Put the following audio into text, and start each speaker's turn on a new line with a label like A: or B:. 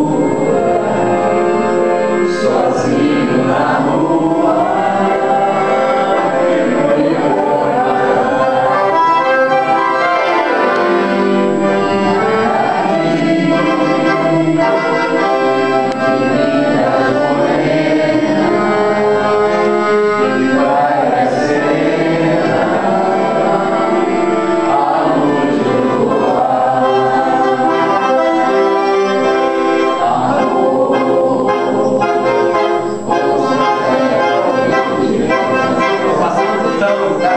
A: Lord.